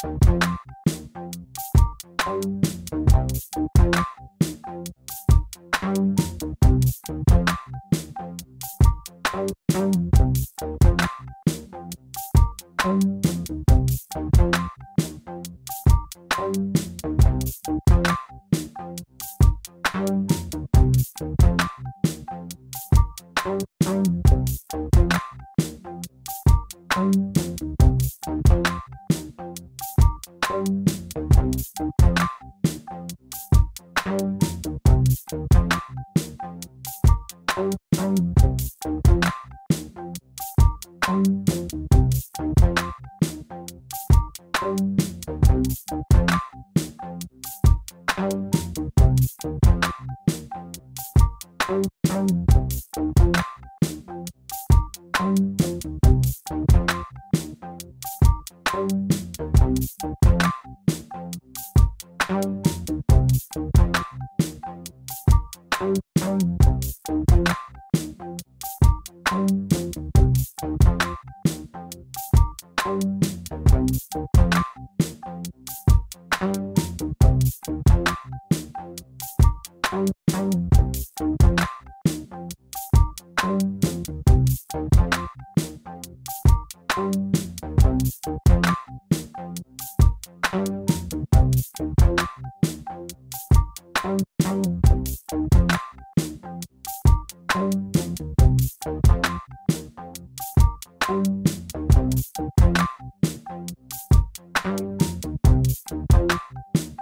you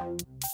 Bye.